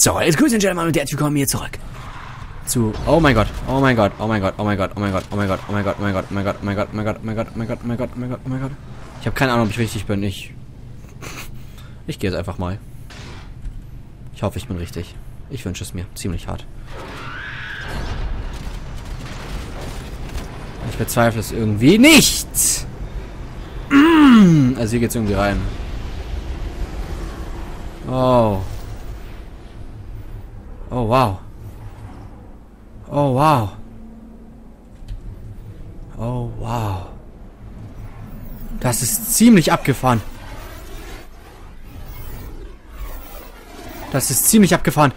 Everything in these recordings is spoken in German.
So, jetzt grüßen Gentlemen und herzlich willkommen hier zurück. Zu. Oh mein Gott, oh mein Gott, oh mein Gott, oh mein Gott, oh mein Gott, oh mein Gott, oh mein Gott, oh mein Gott, oh mein Gott, oh mein Gott, oh mein Gott, oh mein Gott, oh mein Gott, oh mein Gott, oh mein Gott, oh mein Gott. Ich habe keine Ahnung, ob ich richtig bin. Ich. Ich gehe jetzt einfach mal. Ich hoffe, ich bin richtig. Ich wünsche es mir. Ziemlich hart. Ich bezweifle es irgendwie nicht. Also hier geht's irgendwie rein. Oh. Oh, wow. Oh, wow. Oh, wow. Das ist ziemlich abgefahren. Das ist ziemlich abgefahren.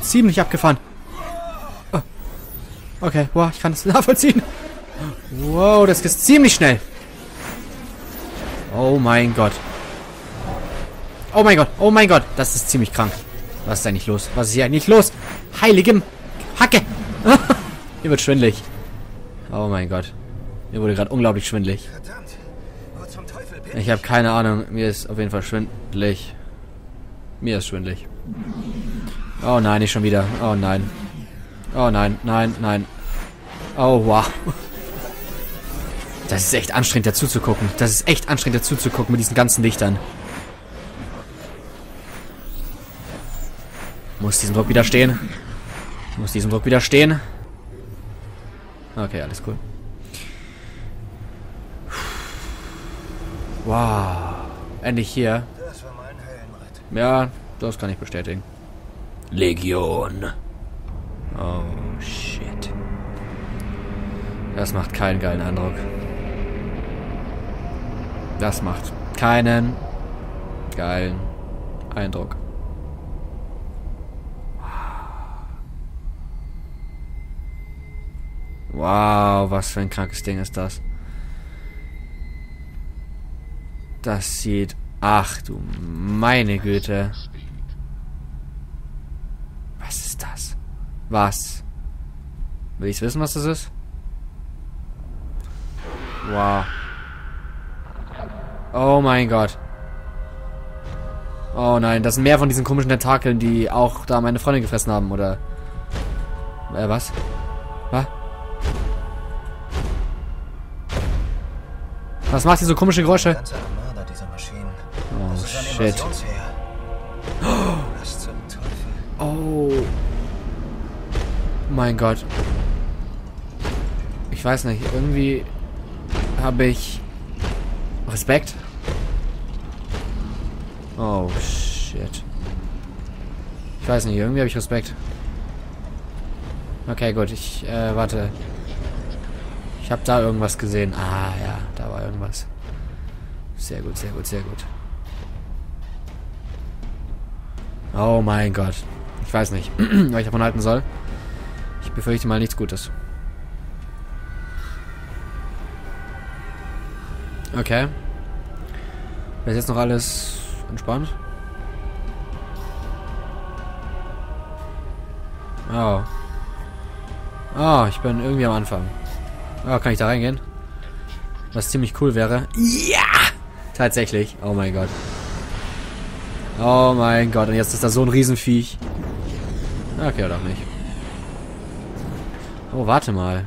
Ziemlich abgefahren. Oh. Okay, wow, ich kann das nachvollziehen. Wow, das ist ziemlich schnell. Oh mein Gott. Oh mein Gott, oh mein Gott. Das ist ziemlich krank. Was ist eigentlich los? Was ist hier eigentlich los? Heiligem Hacke. Mir wird schwindlig. Oh mein Gott. Mir wurde gerade unglaublich schwindlig. Ich habe keine Ahnung. Mir ist auf jeden Fall schwindlig. Mir ist schwindlig. Oh nein, nicht schon wieder. Oh nein. Oh nein, nein, nein. Oh wow. Das ist echt anstrengend dazu zu gucken. Das ist echt anstrengend dazu zu gucken mit diesen ganzen Lichtern. Muss diesem Druck widerstehen. Muss diesem Druck widerstehen. Okay, alles cool. Wow. Endlich hier. Ja, das kann ich bestätigen. Legion. Oh, shit. Das macht keinen geilen Eindruck. Das macht keinen geilen Eindruck. Wow, was für ein krankes Ding ist das. Das sieht... Ach du meine Güte. Was ist das? Was? Will ich wissen, was das ist? Wow. Oh mein Gott. Oh nein, das sind mehr von diesen komischen Tentakeln, die auch da meine Freundin gefressen haben, oder? Äh, was? Was? Was macht die so komische Geräusche? Oh, shit. Oh. Mein Gott. Ich weiß nicht, irgendwie habe ich Respekt. Oh, shit. Ich weiß nicht, irgendwie habe ich Respekt. Okay, gut, ich, äh, warte. Ich habe da irgendwas gesehen. Ah, ja, irgendwas. Sehr gut, sehr gut, sehr gut. Oh mein Gott. Ich weiß nicht, was ich davon halten soll. Ich befürchte mal nichts Gutes. Okay. Ist jetzt noch alles entspannt? Oh. Oh, ich bin irgendwie am Anfang. Oh, kann ich da reingehen? Was ziemlich cool wäre. Ja! Tatsächlich. Oh mein Gott. Oh mein Gott. Und jetzt ist da so ein Riesenviech. Okay, oder auch nicht. Oh, warte mal.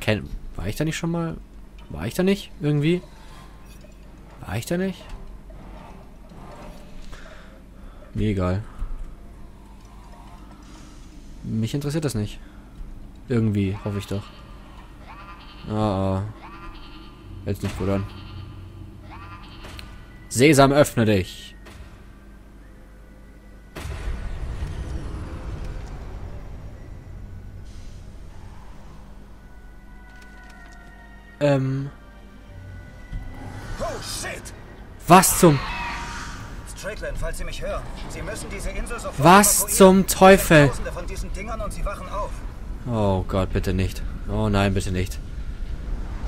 Ken war ich da nicht schon mal? War ich da nicht? Irgendwie? War ich da nicht? Mir egal. Mich interessiert das nicht. Irgendwie, hoffe ich doch. Ah, ah. Jetzt nicht an. Sesam, öffne dich. Ähm. Oh shit! Was zum. Strickland, falls Sie mich hören, Sie müssen diese Insel sofort Was zum Teufel? Oh Gott, bitte nicht. Oh nein, bitte nicht.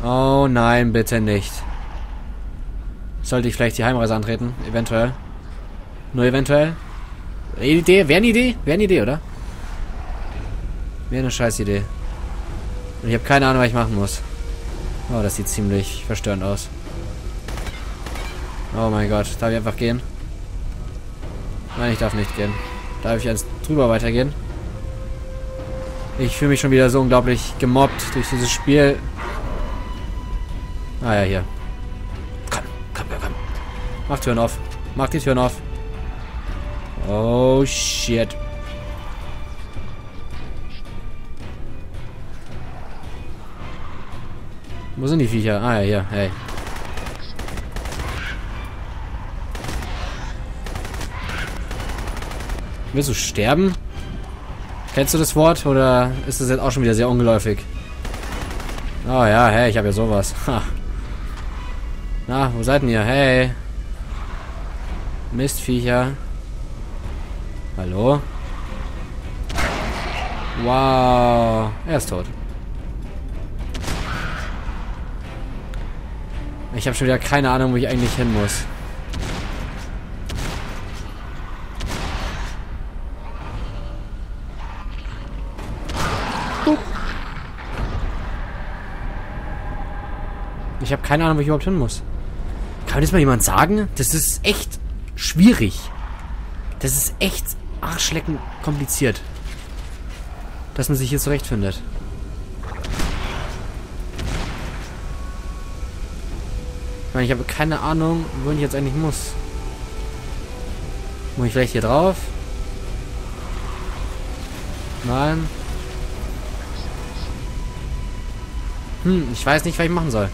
Oh nein, bitte nicht. Sollte ich vielleicht die Heimreise antreten? Eventuell. Nur eventuell. Idee? Wäre eine Idee? Wäre eine Idee, oder? Wäre eine scheiß Idee. Und ich habe keine Ahnung, was ich machen muss. Oh, das sieht ziemlich verstörend aus. Oh mein Gott, darf ich einfach gehen? Nein, ich darf nicht gehen. Darf ich eins drüber weitergehen? Ich fühle mich schon wieder so unglaublich gemobbt durch dieses Spiel. Ah ja, hier. Komm, komm, komm, komm. Mach Türen auf. Mach die Türen auf. Oh, shit. Wo sind die Viecher? Ah ja, hier. Hey. Willst du sterben? Kennst du das Wort oder ist das jetzt auch schon wieder sehr ungeläufig? Oh ja, hey, ich habe ja sowas. Ha. Na, wo seid ihr? Hey. Mistviecher. Hallo? Wow. Er ist tot. Ich habe schon wieder keine Ahnung, wo ich eigentlich hin muss. Ich habe keine Ahnung, wo ich überhaupt hin muss. Kann das mal jemand sagen? Das ist echt schwierig. Das ist echt arschlecken kompliziert. Dass man sich hier zurechtfindet. Ich meine, ich habe keine Ahnung, wo ich jetzt eigentlich muss. Muss ich vielleicht hier drauf? Nein. Hm, ich weiß nicht, was ich machen soll.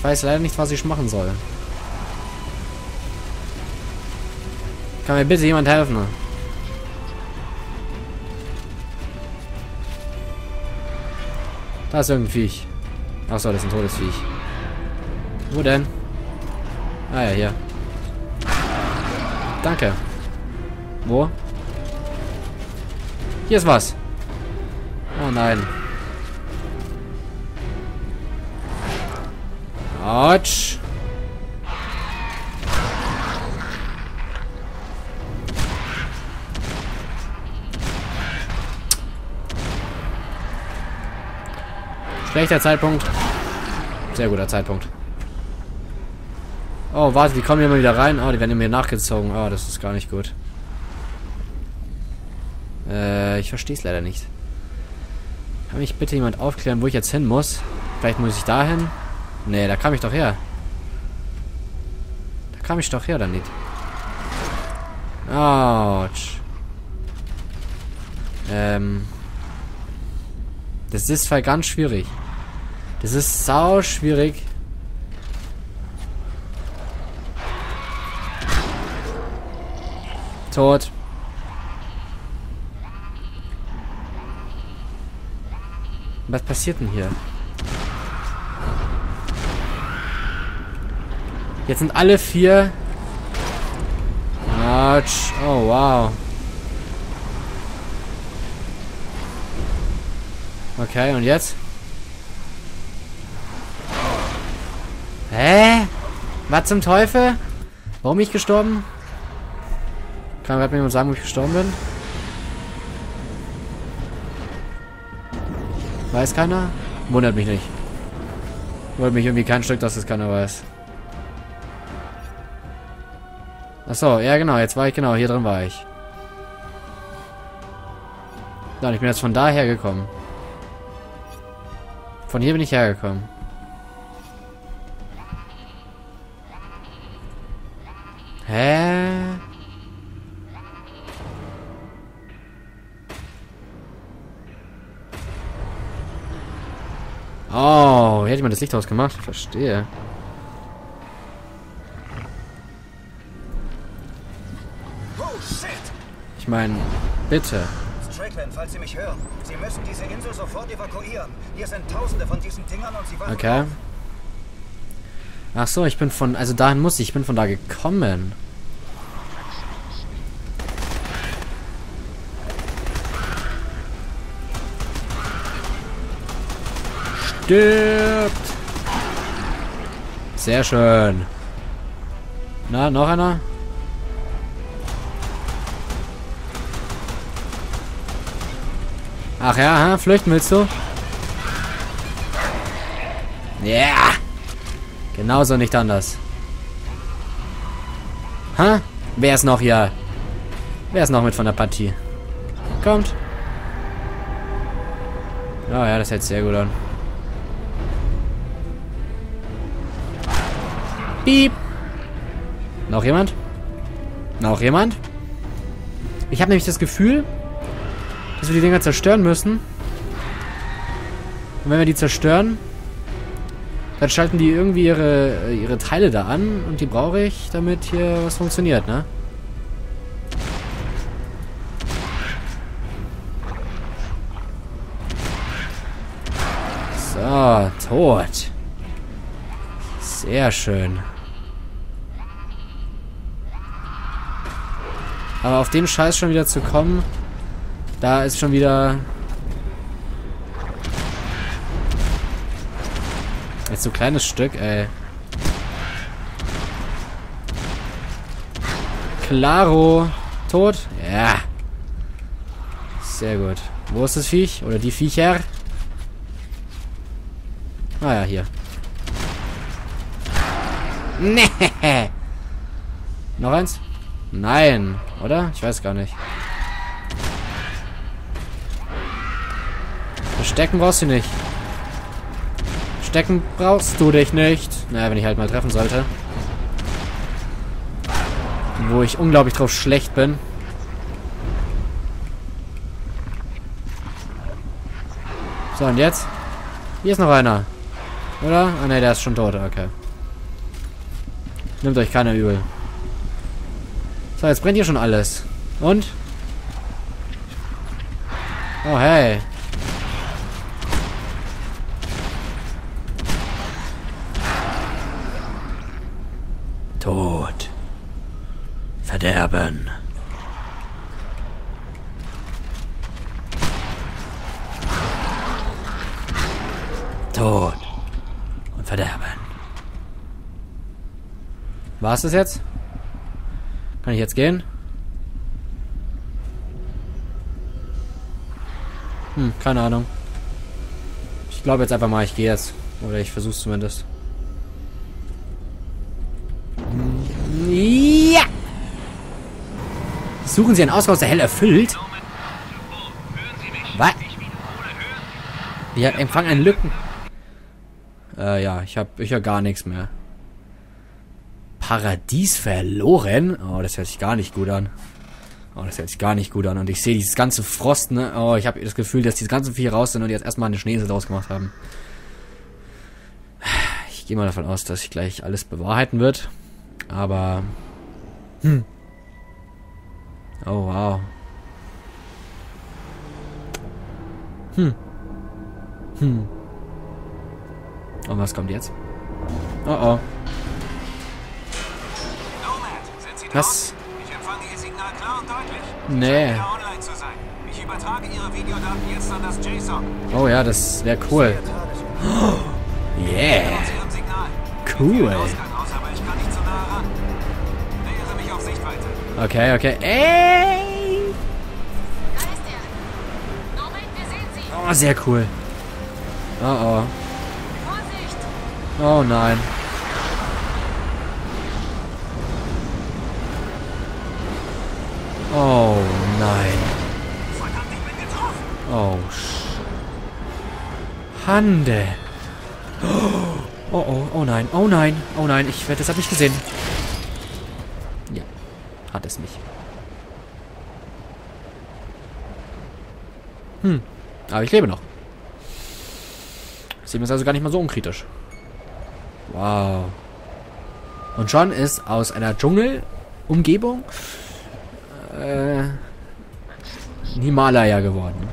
Ich weiß leider nicht, was ich machen soll. Kann mir bitte jemand helfen? Da ist irgendein Viech. Achso, das ist ein totes Viech. Wo denn? Ah ja, hier. Danke. Wo? Hier ist was. Oh nein. Autsch. Schlechter Zeitpunkt. Sehr guter Zeitpunkt. Oh, warte, die kommen hier mal wieder rein. Oh, die werden mir nachgezogen. Oh, das ist gar nicht gut. Äh, ich verstehe es leider nicht. Kann mich bitte jemand aufklären, wo ich jetzt hin muss? Vielleicht muss ich dahin. Nee, da kam ich doch her. Da kam ich doch her, dann nicht. Autsch. Ähm. Das ist voll ganz schwierig. Das ist sau schwierig. Tot. Was passiert denn hier? Jetzt sind alle vier. Autsch. Oh, wow. Okay, und jetzt? Hä? Was zum Teufel? Warum bin ich gestorben? Kann mir jemand sagen, wo ich gestorben bin? Weiß keiner? Wundert mich nicht. Wundert mich irgendwie kein Stück, dass es keiner weiß. Achso, ja genau, jetzt war ich genau, hier drin war ich. Ja, und ich bin jetzt von daher gekommen. Von hier bin ich hergekommen. Hä? Oh, hier hätte man das Licht ausgemacht. Verstehe. Meine, bitte. Strickland, falls Sie mich hören, Sie müssen diese Insel sofort evakuieren. Hier sind tausende von diesen Dingern und Sie warten Okay. Ach so, ich bin von... Also dahin muss ich. Ich bin von da gekommen. Stirbt! Sehr schön. Na, noch einer? Ach ja, ha? flüchten willst du? Ja! Yeah. Genauso nicht anders. Ha? Wer ist noch hier? Wer ist noch mit von der Partie? Kommt. Oh ja, das hält sehr gut an. Piep. Noch jemand? Noch jemand? Ich habe nämlich das Gefühl, dass wir die Dinger zerstören müssen. Und wenn wir die zerstören, dann schalten die irgendwie ihre, ihre Teile da an und die brauche ich, damit hier was funktioniert, ne? So, tot. Sehr schön. Aber auf den Scheiß schon wieder zu kommen, da ist schon wieder... Jetzt so ein kleines Stück, ey. Claro. Tot? Ja. Sehr gut. Wo ist das Viech? Oder die Viecher? Ah ja, hier. Nee. Noch eins? Nein, oder? Ich weiß gar nicht. Verstecken brauchst du nicht. Stecken brauchst du dich nicht. Naja, wenn ich halt mal treffen sollte. Wo ich unglaublich drauf schlecht bin. So, und jetzt? Hier ist noch einer. Oder? Ah ne, der ist schon tot. Okay. Nimmt euch keiner übel. So, jetzt brennt hier schon alles. Und? Oh, hey. Tod. Verderben. Tod. Und Verderben. War es das jetzt? Kann ich jetzt gehen? Hm, keine Ahnung. Ich glaube jetzt einfach mal, ich gehe jetzt. Oder ich versuche es zumindest. Suchen Sie einen Ausgang, der hell erfüllt? Was? Wir empfangen einen Lücken. Äh, ja, ich habe ich hab gar nichts mehr. Paradies verloren? Oh, das hört sich gar nicht gut an. Oh, das hört sich gar nicht gut an. Und ich sehe dieses ganze Frost, ne? Oh, ich habe das Gefühl, dass diese ganzen Vieh raus sind und jetzt erstmal eine Schneesel draus gemacht haben. Ich gehe mal davon aus, dass sich gleich alles bewahrheiten wird. Aber... Hm. Oh, wow. Hm. Hm. Und was kommt jetzt? Oh, oh. Was? Ich empfange Ihr Signal klar und deutlich. Nee. Ich übertrage Ihre Videodaten jetzt an das JSON. Oh ja, das wäre cool. Yeah. Cool. Okay, okay. Ey! Oh, sehr cool. Oh, oh. Vorsicht. Oh nein. Oh nein. Ich. Oh, sch Hande. Oh, oh, oh nein, oh nein, oh nein, ich werde das hab nicht gesehen. Hat es nicht. Hm, aber ich lebe noch. Das Leben ist also gar nicht mal so unkritisch. Wow. Und schon ist aus einer Dschungelumgebung äh, ein Himalaya geworden.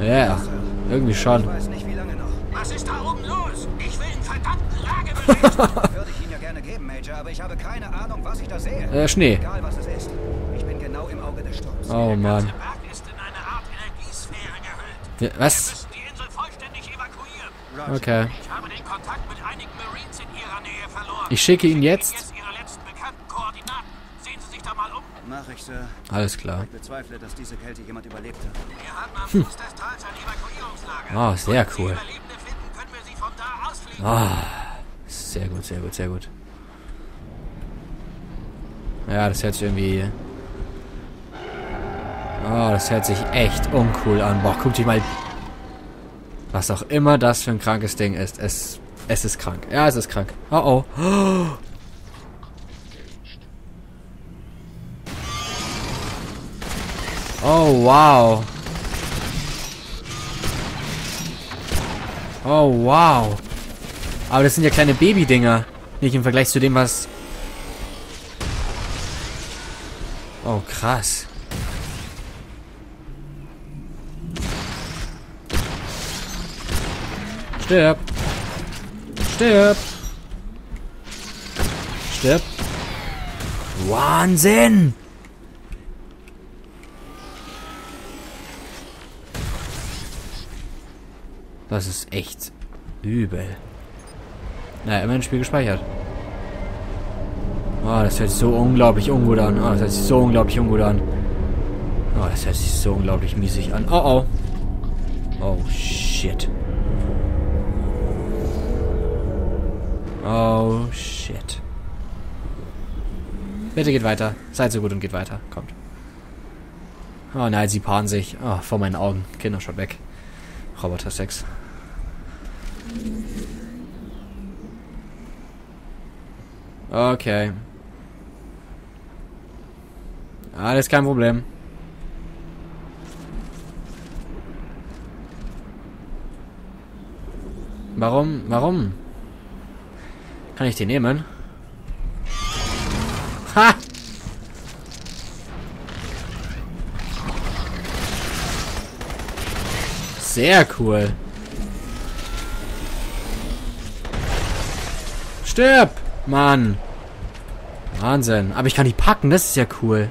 Ja, irgendwie schon. Ich weiß nicht, wie lange noch. Was ist da oben los? Ich will einen verdammten Lagebericht. Würde ich Ihnen ja gerne geben, Major, aber ich habe keine Ahnung, was ich da sehe. Äh, Schnee. Egal, was es ist. Ich bin genau im Auge des Sturms. Oh Mann. Der Berg ist in eine Art Energiesphäre gehüllt. Wir- Wir Was? müssen die Insel vollständig evakuieren. Okay. Ich habe den Kontakt mit einigen Marines in Ihrer Nähe verloren. Ich schicke ihn jetzt. Jetzt Ihre letzten bekannten Koordinaten. Sehen Sie sich da mal um. Mach ich, Sir. Alles klar. Ich bezweifle, dass diese Kälte jemand überlebt hat. Wir haben am Fuß des Tals ein Evakuierungslager. Oh, sehr cool. Ah, sehr gut, sehr gut, sehr gut. Ja, das hört sich irgendwie Oh, das hört sich echt uncool an. Boah, guck dir mal... Was auch immer das für ein krankes Ding ist. Es, es ist krank. Ja, es ist krank. Oh, oh. Oh, wow. Oh, wow. Aber das sind ja kleine Babydinger. Nicht im Vergleich zu dem, was... Oh, krass. Stirb. Stirb. Stirb. Wahnsinn! Das ist echt übel. Naja, immerhin Spiel gespeichert. Oh, das hört sich so unglaublich ungut an. Oh, das hört sich so unglaublich ungut an. Oh, das hört sich so unglaublich miesig an. Oh, oh. Oh, shit. Oh, shit. Bitte geht weiter. Seid so gut und geht weiter. Kommt. Oh nein, sie paaren sich. Oh, vor meinen Augen. Kinder schon weg. Roboter Sex. Okay. Alles kein Problem. Warum? Warum? Kann ich die nehmen? Ha! Sehr cool. Stirb! Mann. Wahnsinn. Aber ich kann die packen, das ist ja cool.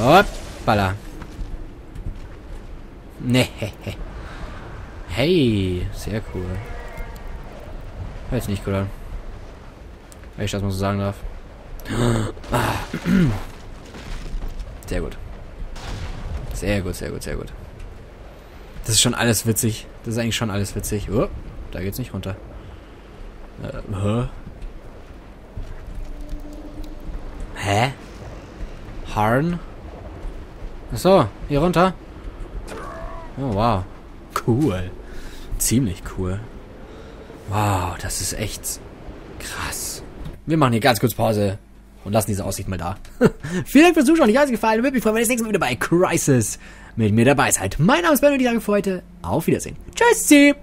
Hoppala. Nee. Hey, sehr cool. Hört sich nicht gut an. Wenn ich das mal so sagen darf. Sehr gut. Sehr gut, sehr gut, sehr gut. Das ist schon alles witzig. Das ist eigentlich schon alles witzig. Oh, da geht's nicht runter. Äh, hä? Hä? Harn? Achso, hier runter. Oh, wow. Cool. Ziemlich cool. Wow, das ist echt krass. Wir machen hier ganz kurz Pause und lassen diese Aussicht mal da. Vielen Dank fürs Zuschauen. Ich habe es gefallen. Würde mich freuen, wenn ihr das nächste Mal wieder bei Crisis mit mir dabei seid. Mein Name ist Ben und ich sage für heute auf Wiedersehen. Tschüssi!